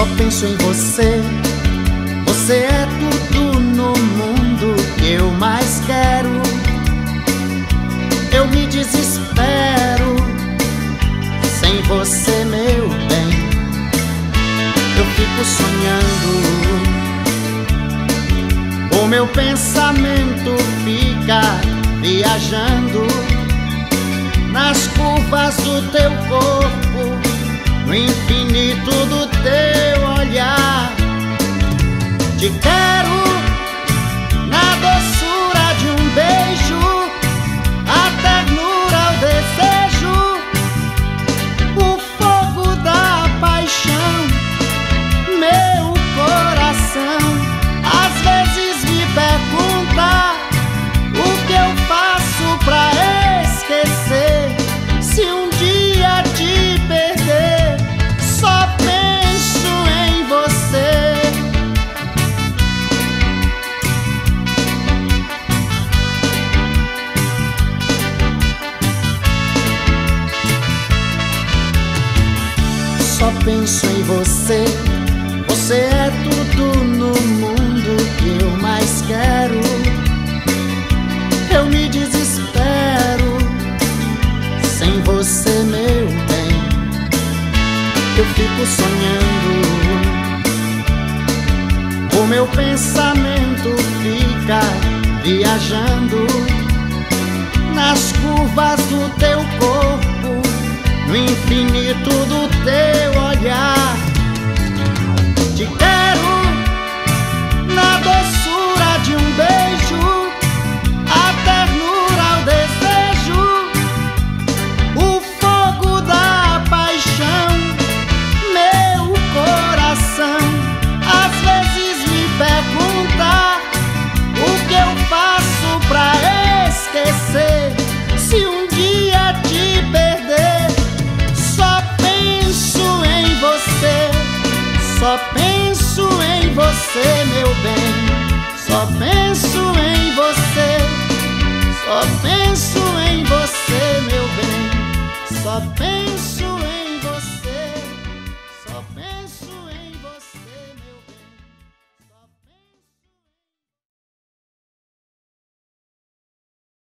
Só penso em você. Você é tudo no mundo que eu mais quero. Eu me desespero sem você, meu bem. Eu fico sonhando. O meu pensamento fica viajando nas curvas do teu corpo, Só penso em você. Você é tudo no mundo que eu mais quero. Eu me desespero sem você, meu bem. Eu fico sonhando. O meu pensamento fica viajando nas curvas do teu corpo, no infinito do teu. penso em você, meu bem. Só penso em você. Só penso em você, meu bem. Só penso